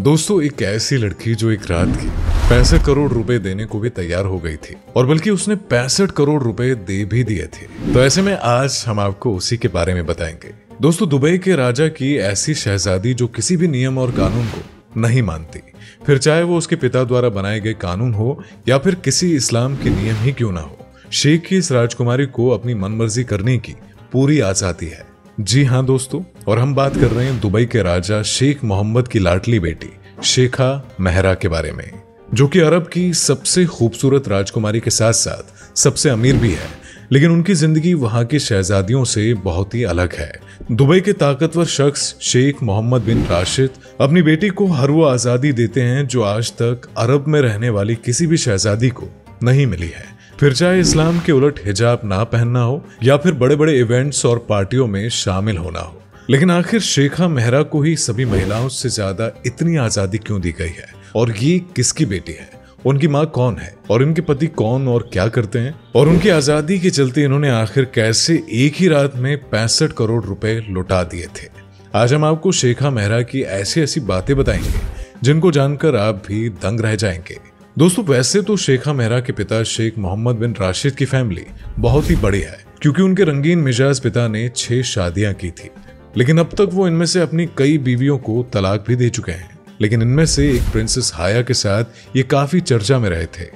दोस्तों, एक ऐसी लड़की जो एक रात की पैंसठ करोड़ रुपए देने को भी तैयार हो गई थी और बल्कि उसने पैंसठ करोड़ रुपए दे भी दिए थे। तो ऐसे में आज हम आपको उसी के बारे में बताएँगे। दोस्तों, दुबई के राजा की ऐसी शहजादी जो किसी भी नियम और कानून को नहीं मानती, फिर चाहे वो उसके पिता द्वारा बनाए गए कानून हो या फिर किसी इस्लाम के नियम ही क्यों ना हो, शेख की इस राजकुमारी को अपनी मनमर्जी करने की पूरी आज़ादी है। जी हाँ दोस्तों, और हम बात कर रहे हैं दुबई के राजा शेख मोहम्मद की लाडली बेटी, शेखा मेहरा के बारे में, जो कि अरब की सबसे खूबसूरत राजकुमारी के साथ साथ सबसे अमीर भी है, लेकिन उनकी ज़िंदगी वहाँ की शहजादियों से बहुत ही अलग है। दुबई के ताकतवर शख्स शेख मोहम्मद बिन राशिद अपनी बेटी को हर वो आज़ादी देते हैं जो आज तक अरब में रहने वाली किसी भी शहजादी को नहीं मिली है। फिर चाहे इस्लाम के उलट हिजाब ना पहनना हो, या फिर बड़े बड़े इवेंट्स और पार्टियों में शामिल होना हो। लेकिन आखिर शेखा मेहरा को ही सभी महिलाओं से ज़्यादा इतनी आज़ादी क्यों दी गई है? और ये किसकी बेटी है? उनकी माँ कौन है? और इनके पति कौन और क्या करते हैं? और उनकी आज़ादी के चलते इन्होंने आखिर कैसे एक ही रात में पैंसठ करोड़ रुपए लुटा दिए थे? आज हम आपको शेखा मेहरा की ऐसी ऐसी बातें बताएँगे, जिनको जानकर आप भी दंग रह जाएँगे। दोस्तों, वैसे तो शेखा मेहरा के पिता शेख मोहम्मद बिन राशिद की फैमिली बहुत ही बड़ी है, क्योंकि उनके रंगीन मिजाज पिता ने छह शादियाँ की थी। लेकिन अब तक वो इनमें से अपनी कई बीवियों को तलाक भी दे चुके हैं। लेकिन इनमें से एक प्रिंसेस हाया के साथ ये काफ़ी चर्चा में रहे थे।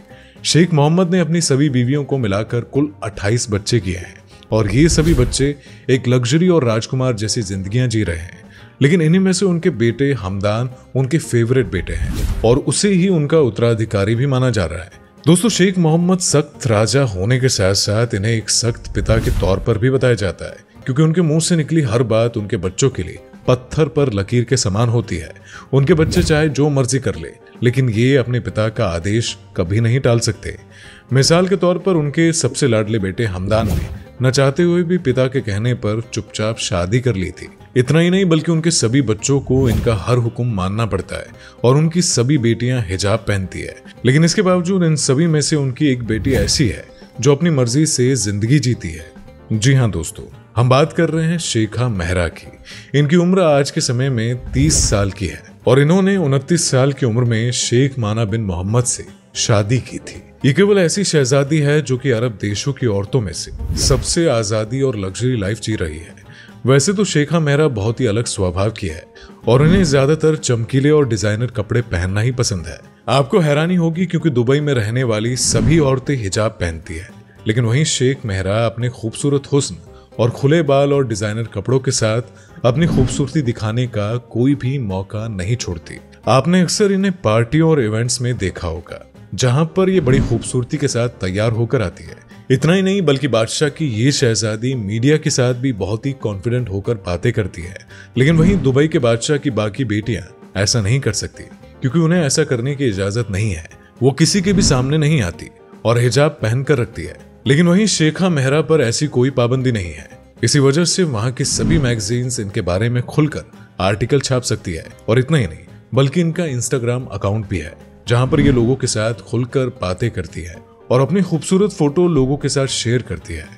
शेख मोहम्मद ने अपनी सभी बीवियों को मिलाकर कुल 28 बच्चे किए हैं, और ये सभी बच्चे एक लग्जरी और राजकुमार जैसी जिंदगियाँ जी रहे हैं। लेकिन इन्हीं में से उनके बेटे हमदान उनके फेवरेट बेटे हैं और उसे ही उनका उत्तराधिकारी भी माना जा रहा है। दोस्तों, शेख मोहम्मद सख्त राजा होने के साथ साथ इन्हें एक सख्त पिता के तौर पर भी बताया जाता है, क्योंकि उनके मुँह से निकली हर बात उनके बच्चों के लिए, पत्थर पर लकीर के समान होती है। उनके बच्चे चाहे जो मर्ज़ी कर ले, लेकिन ये अपने पिता का आदेश कभी नहीं टाल सकते। मिसाल के तौर पर उनके सबसे लाडले बेटे हमदान ने न चाहते हुए भी पिता के कहने पर चुपचाप शादी कर ली थी। इतना ही नहीं, बल्कि उनके सभी बच्चों को इनका हर हुक्म मानना पड़ता है और उनकी सभी बेटियाँ हिजाब पहनती है। लेकिन इसके बावजूद इन सभी में से उनकी एक बेटी ऐसी है, जो अपनी मर्ज़ी से ज़िंदगी जीती है। जी हाँ दोस्तों, हम बात कर रहे हैं शेखा मेहरा की। इनकी उम्र आज के समय में तीस साल की है और इन्होंने उनतीस साल की उम्र में शेख माना बिन मोहम्मद से शादी की थी। ये केवल ऐसी शहजादी है जो कि अरब देशों की औरतों में से सबसे आज़ादी और लग्जरी लाइफ जी रही है। वैसे तो शेखा मेहरा बहुत ही अलग स्वभाव की है और उन्हें ज़्यादातर चमकीले और डिज़ाइनर कपड़े पहनना ही पसंद है। आपको हैरानी होगी क्योंकि दुबई में रहने वाली सभी औरतें हिजाब पहनती है, लेकिन वहीं शेख मेहरा अपने खूबसूरत हुस्न और खुले बाल और डिज़ाइनर कपड़ों के साथ अपनी खूबसूरती दिखाने का कोई भी मौका नहीं छोड़ती। आपने अक्सर इन्हें पार्टियों और इवेंट्स में देखा होगा, जहाँ पर ये बड़ी खूबसूरती के साथ तैयार होकर आती है। इतना ही नहीं, बल्कि बादशाह की ये शहजादी मीडिया के साथ भी बहुत ही कॉन्फिडेंट होकर बातें करती है। लेकिन वहीं दुबई के बादशाह की बाकी बेटियाँ ऐसा नहीं कर सकती, क्योंकि उन्हें ऐसा करने की इजाज़त नहीं है। वो किसी के भी सामने नहीं आती और हिजाब पहन कर रखती है। लेकिन वहीं शेखा मेहरा पर ऐसी कोई पाबंदी नहीं है। इसी वजह से वहाँ की सभी मैगजीन्स इनके बारे में खुलकर आर्टिकल छाप सकती है, और इतना ही नहीं, बल्कि इनका इंस्टाग्राम अकाउंट भी है, जहाँ पर ये लोगों के साथ खुलकर बातें करती है। और अपनी खूबसूरत फ़ोटो लोगों के साथ शेयर करती है।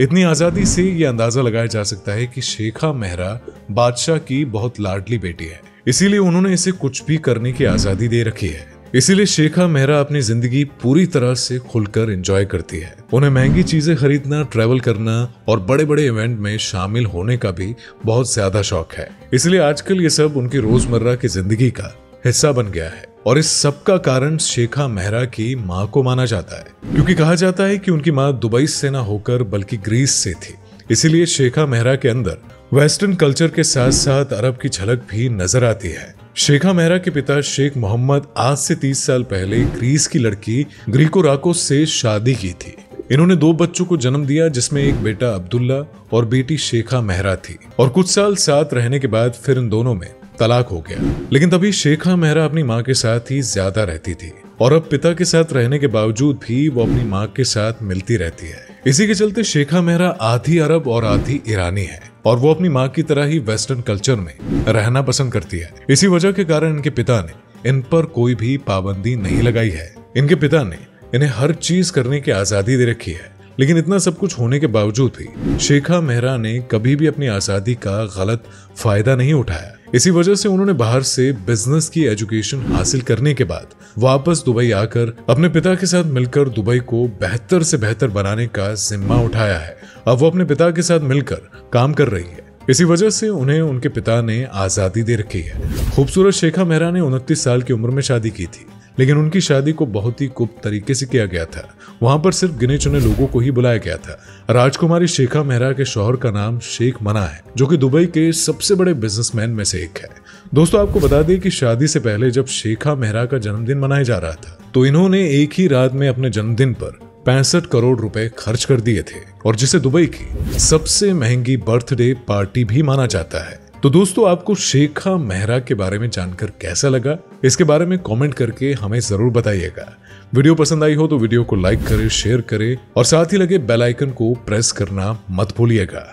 इतनी आज़ादी से ये अंदाज़ा लगाया जा सकता है कि शेखा मेहरा बादशाह की बहुत लाडली बेटी है। इसीलिए उन्होंने इसे कुछ भी करने की आज़ादी दे रखी है। इसीलिए शेखा मेहरा अपनी ज़िंदगी पूरी तरह से खुलकर एंजॉय करती है। उन्हें महँगी चीज़ें खरीदना ट्रेवल करना और बड़े बड़े इवेंट में शामिल होने का भी बहुत ज़्यादा शौक है। इसलिए आजकल ये सब उनकी रोज़मर्रा की ज़िंदगी का हिस्सा बन गया है। और इस सब का कारण शेखा मेहरा की माँ को माना जाता है। क्योंकि कहा जाता है कि उनकी माँ दुबई से ना होकर, बल्कि ग्रीस से थी। इसीलिए शेखा मेहरा के अंदर वेस्टर्न कल्चर के साथ साथ अरब की झलक भी नज़र आती है। शेखा मेहरा के पिता शेख मोहम्मद आज से तीस साल पहले ग्रीस की लड़की ग्रीको राको से शादी की थी। इन्होंने दो बच्चों को जन्म दिया, जिसमें एक बेटा अब्दुल्ला और बेटी शेखा मेहरा थी। और कुछ साल साथ रहने के बाद फिर इन दोनों में तलाक हो गया। लेकिन तभी शेखा मेहरा अपनी माँ के साथ ही ज़्यादा रहती थी। और अब पिता के साथ रहने के बावजूद भी वो अपनी माँ के साथ मिलती रहती है। इसी के चलते शेखा मेहरा आधी अरब और आधी ईरानी है। और वो अपनी माँ की तरह ही वेस्टर्न कल्चर में रहना पसंद करती है। इसी वजह के कारण इनके पिता ने इन पर कोई भी पाबंदी नहीं लगाई है। इनके पिता ने इन्हें हर चीज़ करने की आज़ादी दे रखी है। लेकिन इतना सब कुछ होने के बावजूद भी शेखा मेहरा ने कभी भी अपनी आज़ादी का गलत फ़ायदा नहीं उठाया। इसी वजह से उन्होंने बाहर से बिज़नेस की एजुकेशन हासिल करने के बाद वापस दुबई आकर अपने पिता के साथ मिलकर दुबई को बेहतर से बेहतर बनाने का जिम्मा उठाया है। अब वो अपने पिता के साथ मिलकर काम कर रही है। इसी वजह से उन्हें उनके पिता ने आज़ादी दे रखी है। खूबसूरत शेखा मेहरा ने उनतीस साल की उम्र में शादी की थी। लेकिन उनकी शादी को बहुत ही गुप्त तरीके से किया गया था। वहाँ पर सिर्फ़ गिने चुने लोगों को ही बुलाया गया था। राजकुमारी शेखा मेहरा के शौहर का नाम शेख मना है, जो कि दुबई के सबसे बड़े बिजनेसमैन में से एक है। दोस्तों, आपको बता दें कि शादी से पहले जब शेखा मेहरा का जन्मदिन मनाया जा रहा था तो इन्होंने एक ही रात में अपने जन्मदिन पर पैंसठ करोड़ रुपए खर्च कर दिए थे, और जिसे दुबई की सबसे महँगी बर्थडे पार्टी भी माना जाता है। तो दोस्तों, आपको शेखा मेहरा के बारे में जानकर कैसा लगा? इसके बारे में कमेंट करके हमें ज़रूर बताइएगा। वीडियो पसंद आई हो तो वीडियो को लाइक करें शेयर करें और साथ ही लगे बेल आइकन को प्रेस करना मत भूलिएगा।